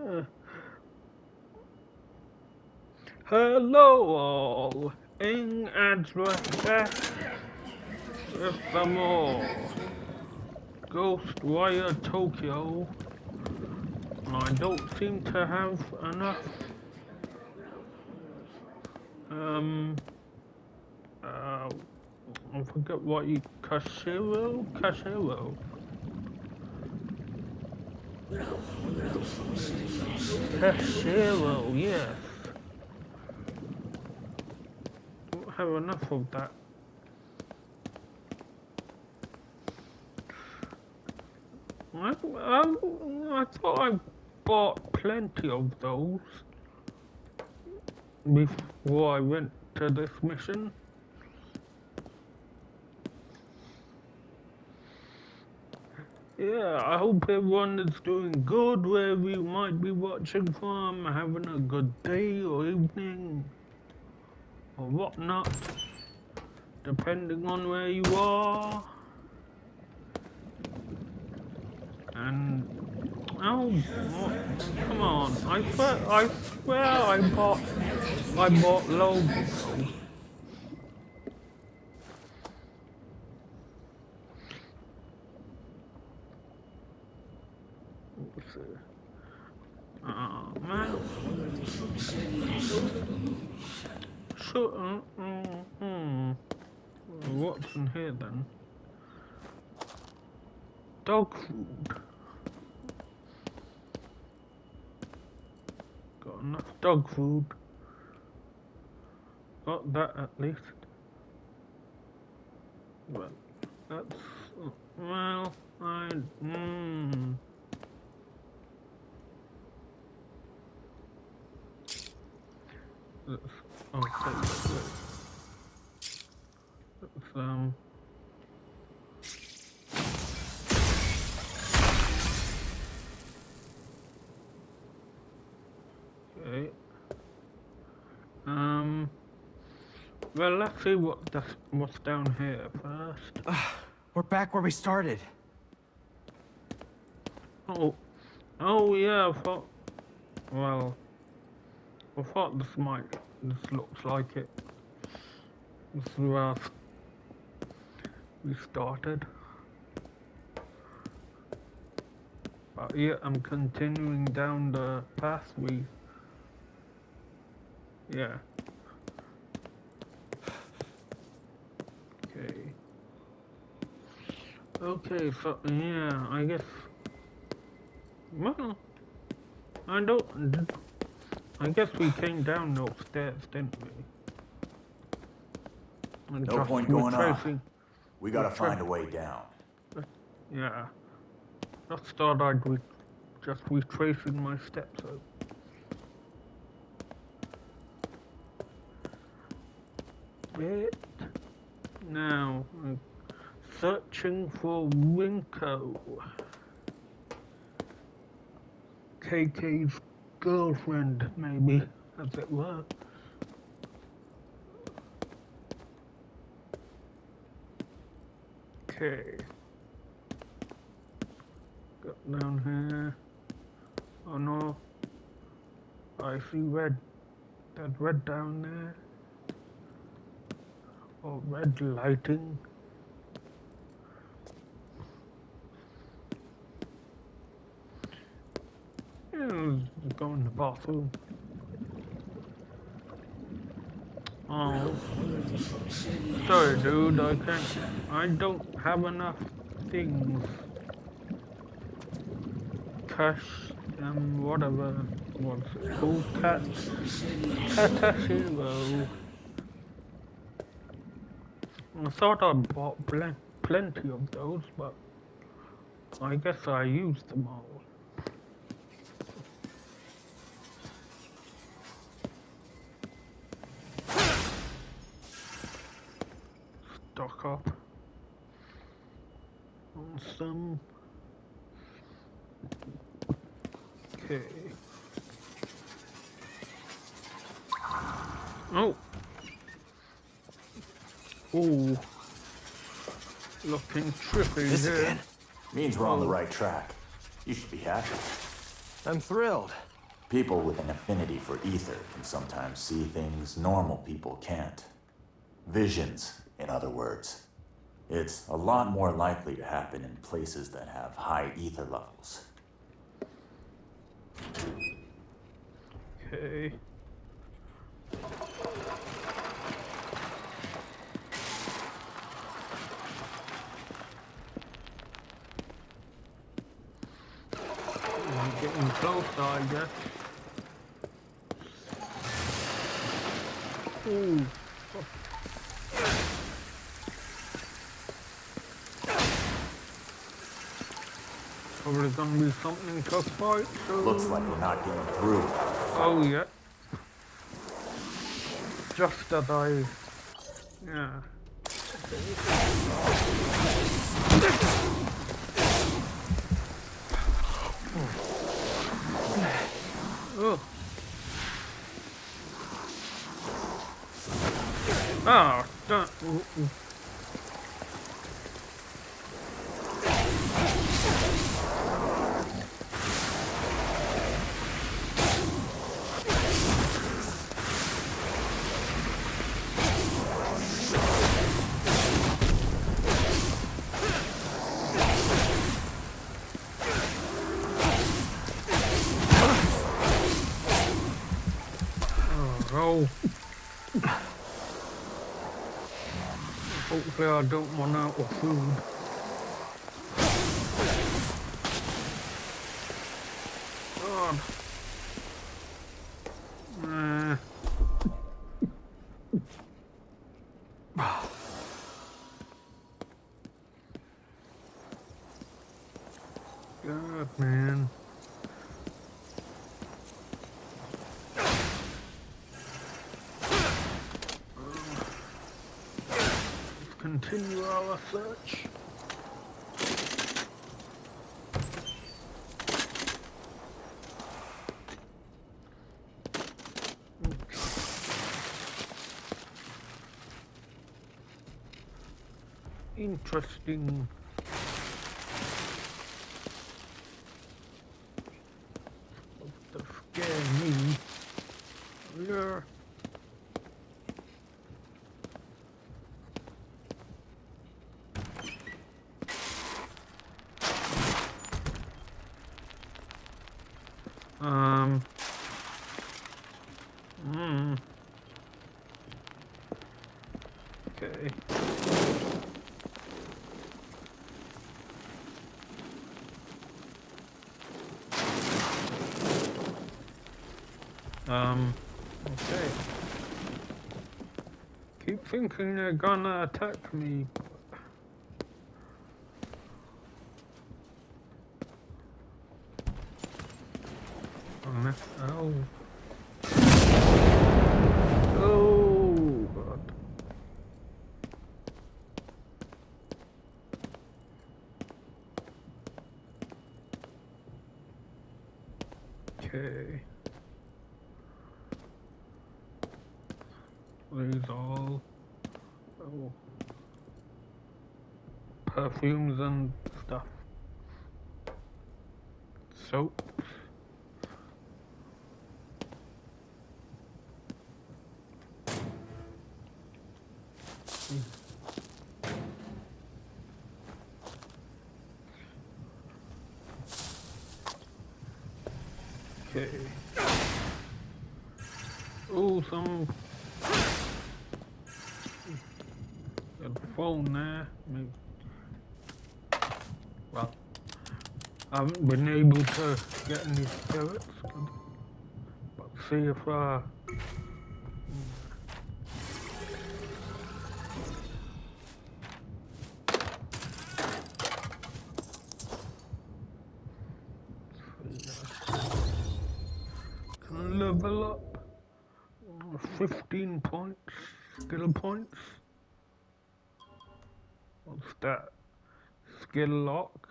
Uh, hello all, in address some more Ghostwire Tokyo. I don't seem to have enough um uh I forget what you Kashiro? Kashiro. Kashiro, yes. Don't have enough of that. I, I, I thought I bought plenty of those before I went to this mission. Yeah, I hope everyone is doing good wherever you might be watching from, having a good day or evening or whatnot, depending on where you are. And oh, come on! I swear, I swear, I bought, I bought loads. Oh man. So, uh, uh, hmm. What's in here then? Dog food. Got enough dog food. Got that at least. But that's well, I hmm. Let's oh take this. Um. Okay. Um. Well, let's see what this, what's down here first. We're back where we started. Oh, oh yeah. I thought. Well, I thought this might. This looks like it. This is where we started. But yeah, I'm continuing down the path we. Yeah. Okay. Okay, so yeah, I guess. Well, I don't. I guess we came down those stairs, didn't we? And No point going on. We gotta find a way down. Yeah. Thought I'd re- just retracing my steps out. It now uh, searching for Rinko. KK's girlfriend, maybe, as it were. Okay. Got down here. Oh no. I see red. That red down there. Oh, red lighting. Go in the bathroom. Oh, sorry, dude. I can't. I don't have enough things. Cash, and whatever. What's it called? Cat. Katashiro. I thought I bought plenty of those, but I guess I used them all. Stock up on some. Okay. Oh. Oh. Looking trippy This here. again? Means we're on the right track. You should be happy. I'm thrilled. People with an affinity for ether can sometimes see things normal people can't. Visions, in other words. It's a lot more likely to happen in places that have high ether levels. Okay. I'm getting closer, I guess. Ooh. Probably gonna be something to. So. Looks like we're not getting through. Oh yeah. Just as I yeah. Oh. Oh, don't. Hopefully I don't run out of food. God. God, man. Let's continue our search. Interesting. What the scare me? Yeah. Um. Hmm. Okay. Um. Okay. Keep thinking they're gonna attack me. Unless, oh. Oh, God. Okay. These all oh, perfumes and stuff. Soaps. Okay. Oh, some got a phone there. Maybe. Well, I haven't been able to get any spirits, but see if uh. That? Skill lock.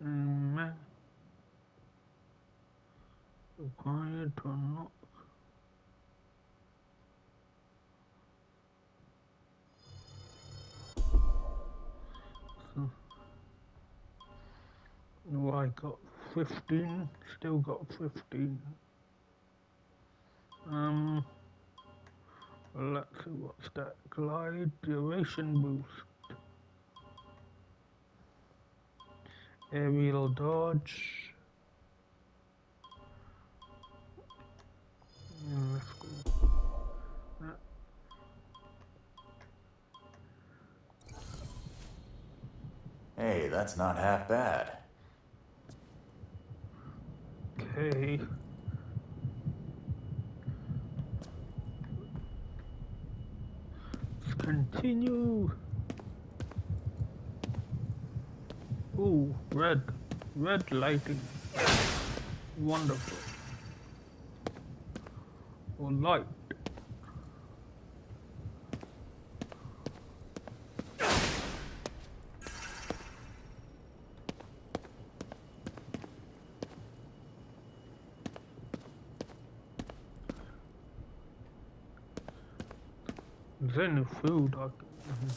Man. Required to unlock. So, I got 15, still got 15. Um, let's see what's that, glide duration boost. Aerial dodge. Yeah, let's go. That- Hey, that's not half bad. Okay. Let's continue. Ooh, red. Red lighting. Wonderful. Or light. Is there any food I can mhm.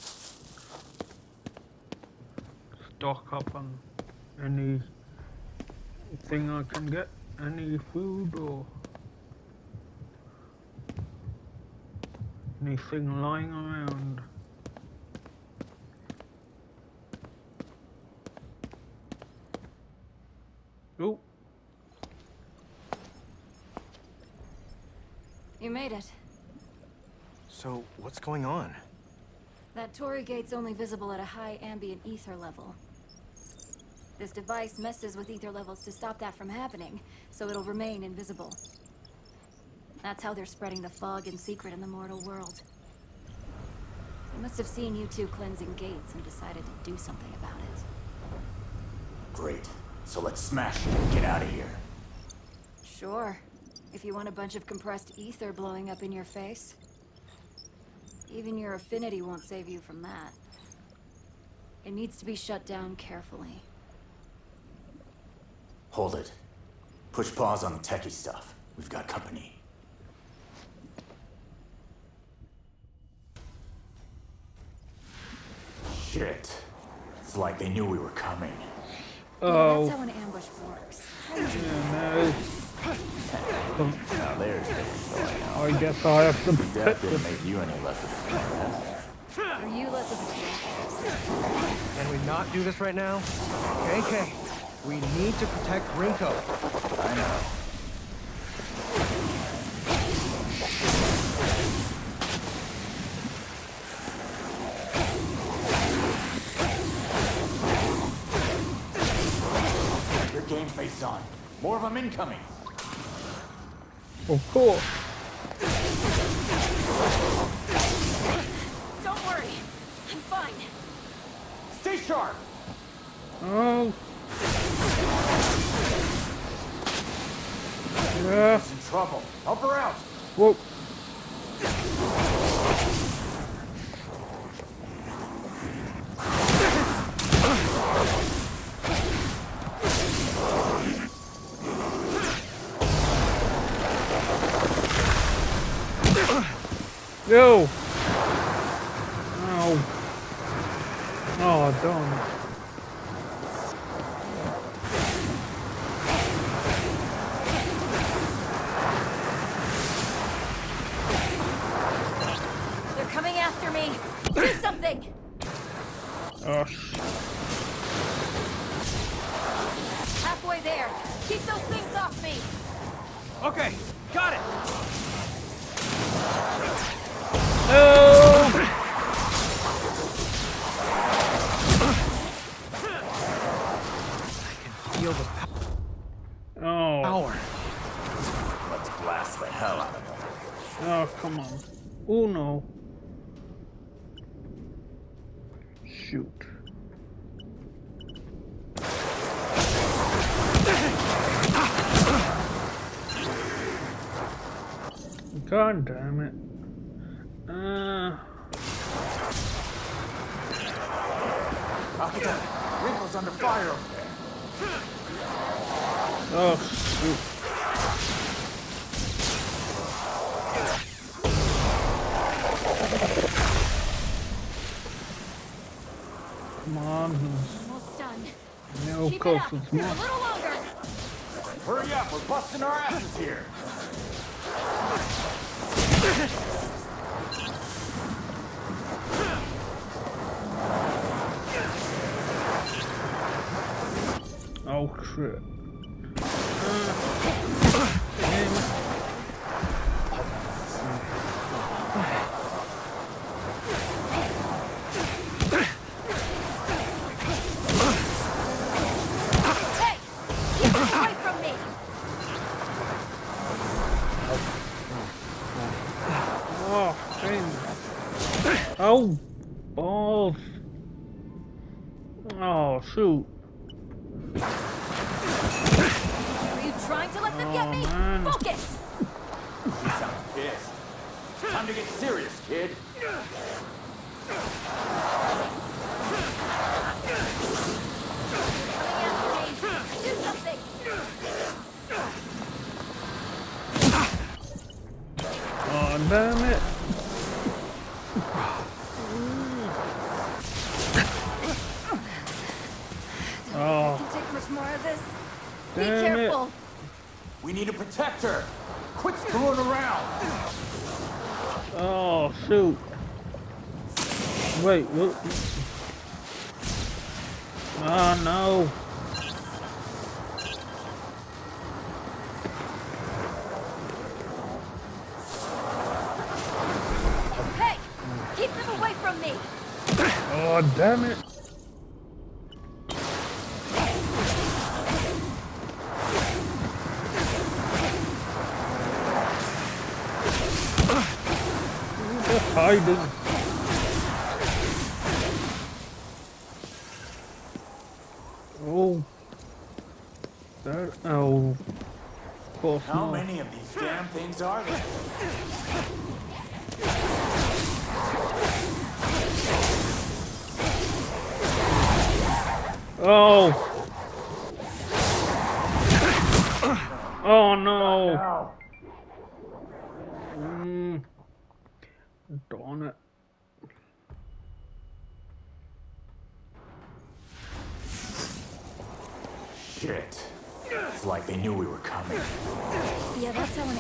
stock up on any thing I can get? Any food or anything lying around? Oh, You made it. So, what's going on? That Torii gate's only visible at a high ambient ether level. This device messes with ether levels to stop that from happening, so it'll remain invisible. That's how they're spreading the fog in secret in the mortal world. They must have seen you two cleansing gates and decided to do something about it. Great. So let's smash it and get out of here. Sure. If you want a bunch of compressed ether blowing up in your face. Even your affinity won't save you from that. It needs to be shut down carefully. Hold it. Push pause on the techie stuff. We've got company. Shit. It's like they knew we were coming. Oh. Yeah, oh, that's how an ambush works. yeah, no. Now there's the going out. I guess I have to Death didn't make you any less of a smartass. Are you less of a jackass? Can we not do this right now? KK, we need to protect Rinko. I know. Your game face on. More of them incoming. Of course. Don't worry. I'm fine. Stay sharp. Oh. Yeah. She's in trouble. Help her out. Whoa. Oh. Oh, darn. They're coming after me. Do something. Oh, Halfway there. Keep those things off me. Okay, got it. Oh! Feel the Oh. power. Let's blast the hell out of. Oh, come on. Oh, no. Shoot. God damn it. Uh, Rinko's under fire there. oh, shoot. Up. it's A not. little longer. Hurry up, we're busting our asses here. Oh shit. Hey! Keep it away from me! Oh, damn. Oh, balls. Oh, shoot. Are you trying to let them get Oh, me? man. Focus! He sounds pissed. Time to get serious, kid. Coming after me. Do something! Oh, damn it. Oh, Can take much more of this. Be Damn it. careful. We need to protect her. Quit screwing around. oh, shoot. Wait, what? Oh, no. Hey! Keep them away from me! Oh, damn it. Hiding. Oh. That, oh. How many of these damn things are there?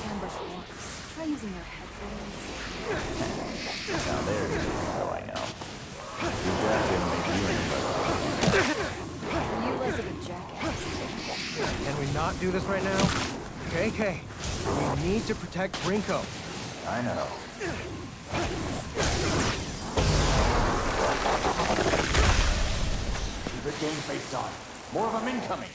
Ambush works. Try using your headphones. Now there's how I know. Your dad didn't make you any better. You less of a jackass. Can we not do this right now? KK, we need to protect Rinko. I know. Keep your game face on. More of them incoming.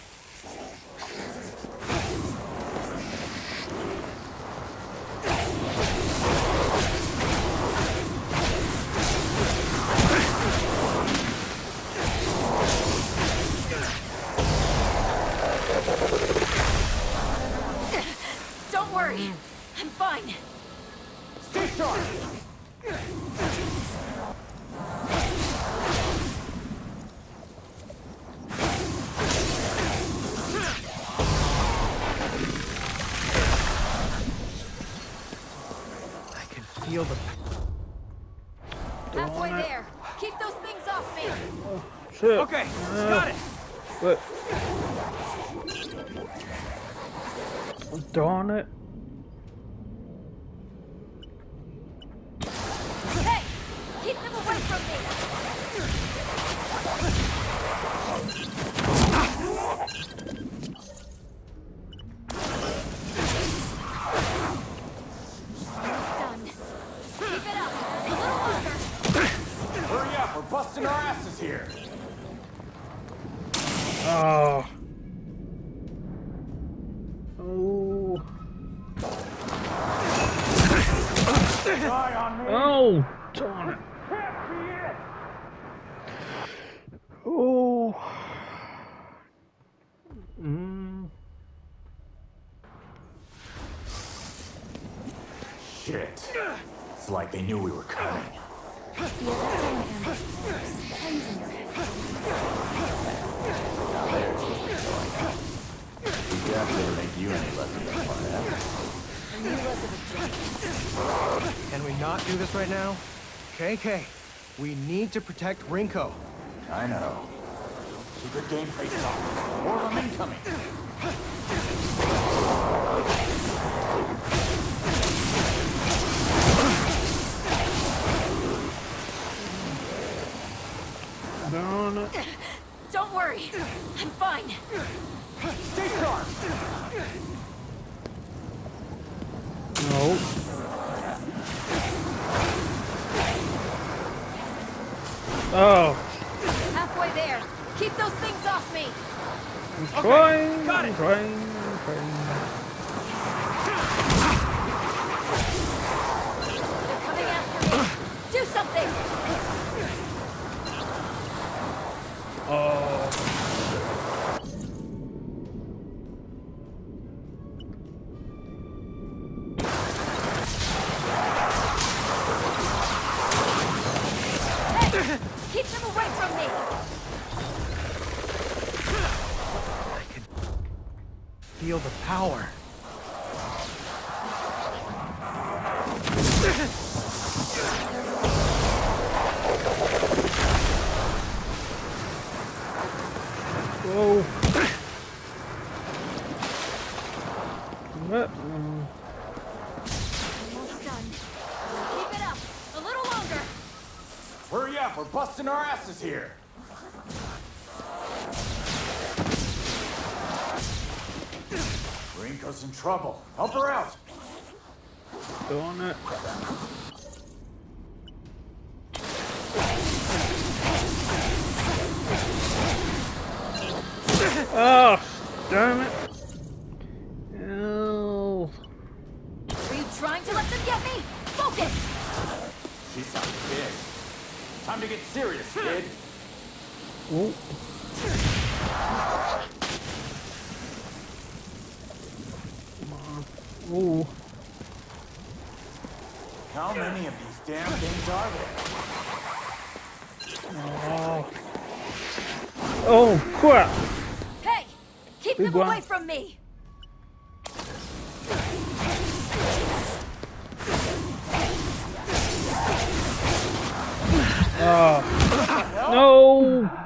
I'm fine. Stay sharp. I can feel the Halfway there. Keep those things off me. Shit. Okay, uh, got it. Do this right now? KK, we need to protect Rinko. I know. Secret game face off. More of them incoming. Darn it. Don't worry. I'm fine. Stay sharp! Oh, Halfway there. Keep those things off me. I'm trying, got I'm trying, I'm trying. They're coming after me. Do something. Oh. Up, our asses here. Rinko's in trouble. Help her out. Go on it. Oh, damn it. Oh. Are you trying to let them get me? Focus. She sounds big. Time to get serious, hmm. kid. Oh. Oh. How many of these damn things are there? Oh. Oh, crap. Hey, keep Big them one. away from me. Oh. No.